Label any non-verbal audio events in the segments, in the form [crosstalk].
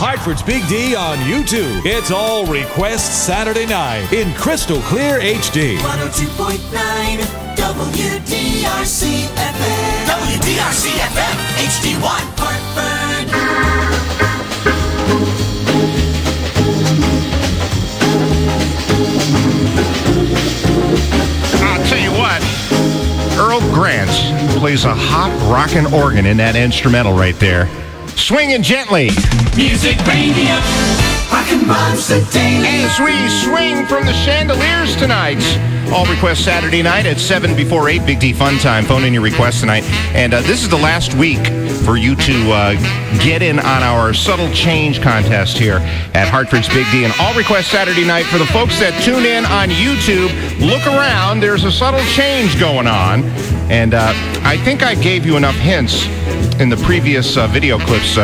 Hartford's Big D on YouTube. It's all Requests Saturday night in crystal clear HD. 102.9 WDRC FM. WDRC FM HD1 Hartford. I'll tell you what, Earl Grant plays a hot rockin' organ in that instrumental right there. Swinging gently Music Radio. Daily. as we swing from the chandeliers tonight. All requests Saturday night at 7 before 8, Big D Fun Time. Phone in your requests tonight. And uh, this is the last week for you to uh, get in on our subtle change contest here at Hartford's Big D. And all requests Saturday night for the folks that tune in on YouTube. Look around, there's a subtle change going on. And uh, I think I gave you enough hints in the previous uh, video clips.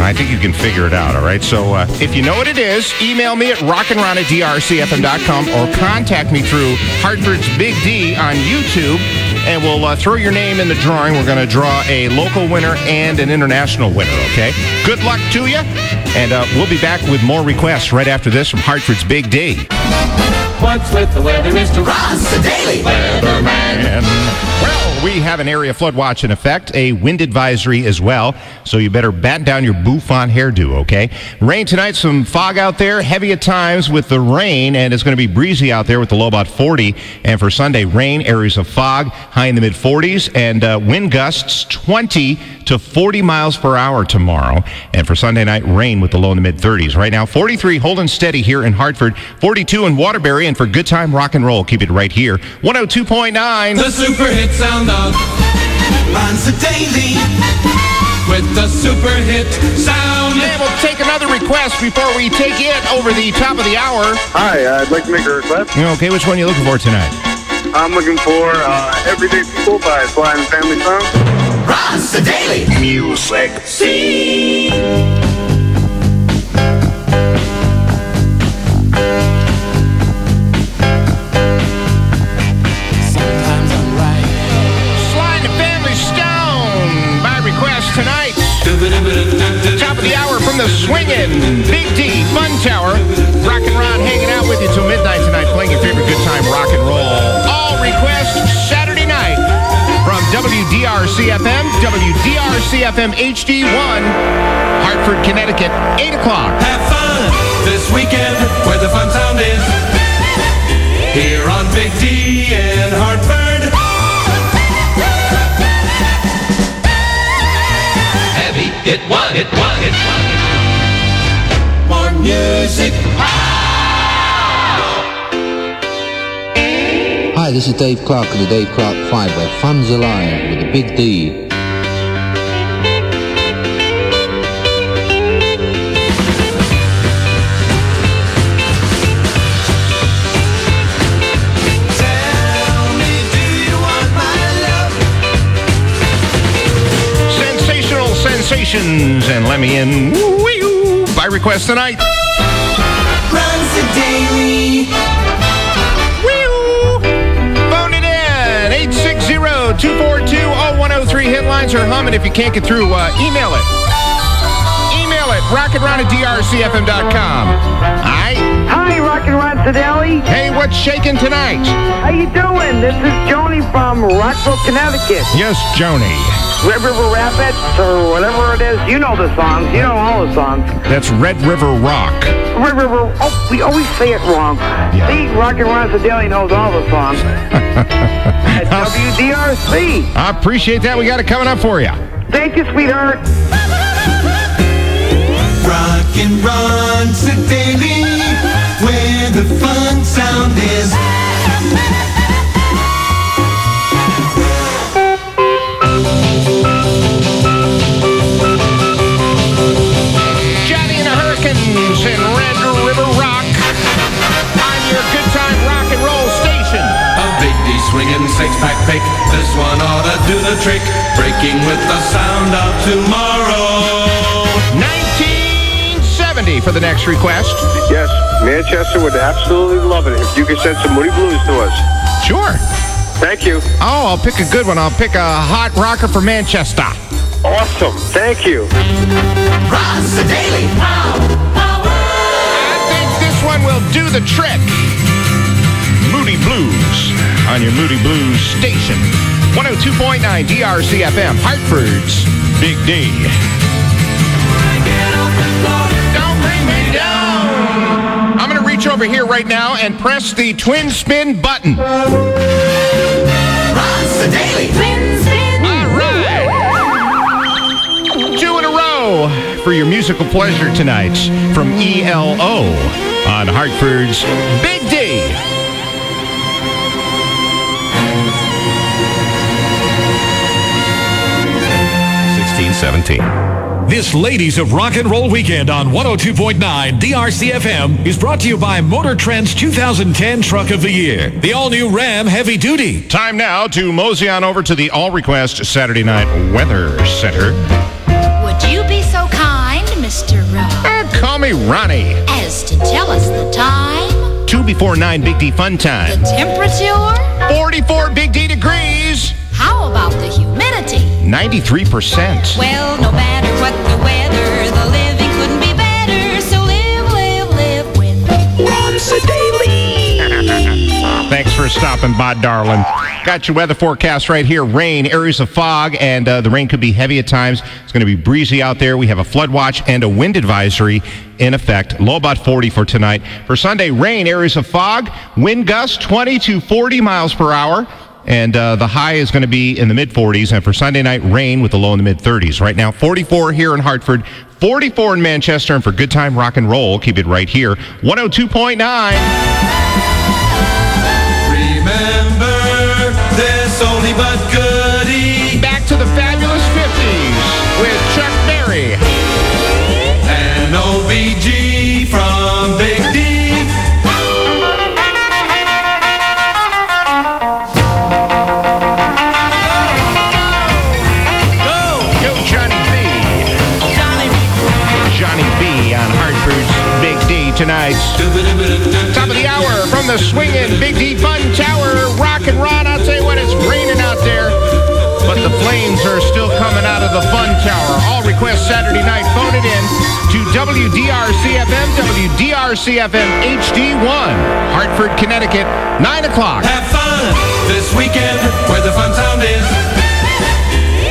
I think you can figure it out, all right? So uh, if you know what it is, email me at rockinron at drcfm.com or contact me through Hartford's Big D on YouTube, and we'll uh, throw your name in the drawing. We're going to draw a local winner and an international winner, okay? Good luck to you, and uh, we'll be back with more requests right after this from Hartford's Big D. What's with the weather, Mr. Ron Daily. And, well, we have an area flood watch in effect, a wind advisory as well. So you better batten down your bouffant hairdo, okay? Rain tonight, some fog out there, heavy at times with the rain, and it's going to be breezy out there with the low about 40. And for Sunday, rain, areas of fog, high in the mid 40s, and uh, wind gusts 20 to 40 miles per hour tomorrow. And for Sunday night, rain with the low in the mid 30s. Right now, 43 holding steady here in Hartford, 42 in Waterbury, and for good time rock and roll, keep it right here. 102.9. The super hit sound of Ron Daily. with the super hit sound. And we'll take another request before we take it over the top of the hour. Hi, I'd like to make a request. Okay, which one are you looking for tonight? I'm looking for uh, Everyday People by Sly and the Family Stone. By request tonight. Top of the hour from the swinging Big D Fun Tower. Rock and Ron hanging out with you till midnight tonight, playing your favorite good time rock and roll. All requests Saturday night from WDRC FM, WDRC FM HD1, Hartford, Connecticut, 8 o'clock. Have fun this weekend where the fun sound is. Here on Big D in Hartford. Heavy, hit one, hit one, hit one. More music. Hi, this is Dave Clark of the Dave Clark 5, where fun's alive with a big D. Tell me, do you want my love? Sensational sensations and let me in by request tonight. 860-242-0103 headlines or hum it if you can't get through uh, email it email it rockinron at drcfm.com alright Hi, Rockin' Ron Sedaille. hey what's shaking tonight How you doing? This is Joni from Rockville, Connecticut. yes joni Red River Rapids or whatever it is. You know the songs. You know all the songs. that's red river rock Red River. Oh, we always say it wrong. Yeah. See, Rockin' Ron Sedaille knows all the songs. [laughs] At WDRC. i appreciate that we got it coming up for you Thank you, sweetheart. Rockin' Ron Daily. Where the fun sound is. trick, breaking with the sound of tomorrow. 1970 for the next request. Yes, Manchester would absolutely love it if you could send some Moody Blues to us. Sure. Thank you. Oh, I'll pick a good one. I'll pick a hot rocker for Manchester. Awesome. Thank you. Ron Daily Power. I think this one will do the trick. Moody Blues on your Moody Blues station. 102.9 DRC FM, Hartford's Big D. Don't bring me down. I'm going to reach over here right now and press the twin spin button. All right. Two in a row for your musical pleasure tonight from ELO on Hartford's Big D. Sixteen seventeen. This Ladies of Rock and Roll Weekend on 102.9 DRCFM is brought to you by Motor Trend's 2010 Truck of the Year, the all-new Ram Heavy Duty. Time now to mosey on over to the All Request Saturday Night Weather Center. Would you be so kind, Mr. Rowe, Uh, call me Ronnie. as to tell us the time, Two before nine, Big D fun Time. the time. temperature? 44 Big D degrees, How about the humidity? 93%. Well, no matter what the weather, the living couldn't be better. So live, live, live with Ron Sedaille. [laughs] Thanks for stopping by, darling. Got your weather forecast right here. Rain, areas of fog, and uh, the rain could be heavy at times. It's going to be breezy out there. We have a flood watch and a wind advisory in effect. Low about 40 for tonight. For Sunday, rain, areas of fog, wind gusts 20 to 40 miles per hour. And uh, the high is going to be in the mid 40s. And for Sunday night, rain with the low in the mid 30s. Right now, 44 here in Hartford, 44 in Manchester. And for good time rock and roll, keep it right here. 102.9. Remember this oldie but goodie. Tonight. Top of the hour from the swinging Big D Fun Tower. Rock and Ron, I'll tell you what, it's raining out there. But the flames are still coming out of the Fun Tower. All requests Saturday night. Phone it in to WDRCFM, WDRCFM HD1, Hartford, Connecticut, 9 o'clock. Have fun this weekend where the fun sound is.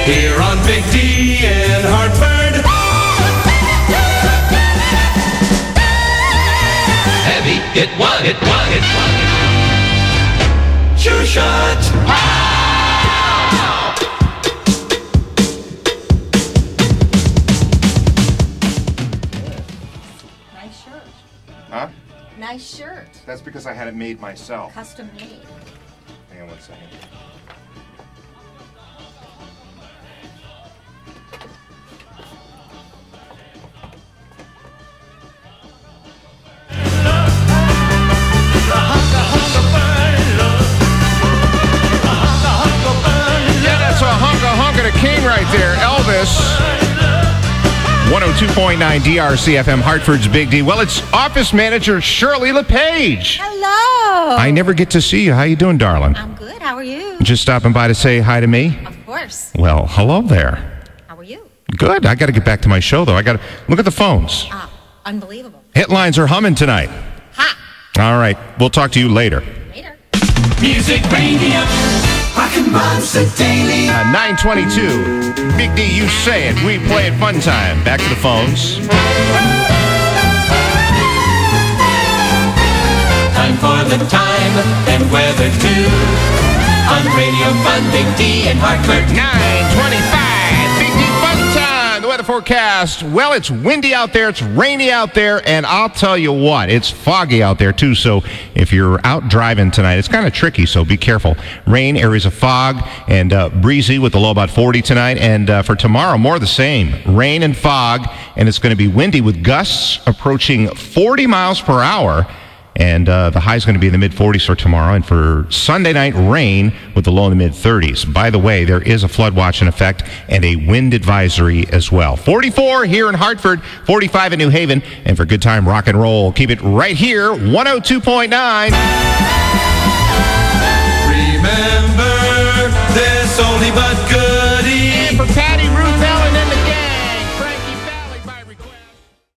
Here on Big D in Hartford. It one, it one, it one. Sure shot. Nice shirt. Huh? Nice shirt. That's because I had it made myself. Custom made. Hang on one second. Hunka hunka king right there, Elvis. 102.9 DRCFM Hartford's Big D. Well, it's office manager Shirley LePage. Hello. I never get to see you. How you doing, darling? I'm good. How are you? Just stopping by to say hi to me. Of course. Well, hello there. How are you? Good. I got to get back to my show though. I got to look at the phones. Ah, unbelievable. Headlines are humming tonight. Ha! All right. We'll talk to you later. Later. Music Radio. Rock and Monster Daily. Uh, 922. Big D, you say it. We play it fun time. Back to the phones. Time for the time and weather too. On Radio Fun Big D in Hartford. 925. Weather forecast. Well, it's windy out there. It's rainy out there. And I'll tell you what, it's foggy out there too. So if you're out driving tonight, it's kind of tricky. So be careful. Rain, areas of fog, and uh, breezy with the low about 40 tonight. And uh, for tomorrow, more the same. Rain and fog. And it's going to be windy with gusts approaching 40 miles per hour. And uh, the high is going to be in the mid 40s for tomorrow. And for Sunday night, rain with the low in the mid 30s. By the way, there is a flood watch in effect and a wind advisory as well. 44 here in Hartford, 45 in New Haven. And for good time rock and roll, keep it right here, 102.9. Remember this oldie but good.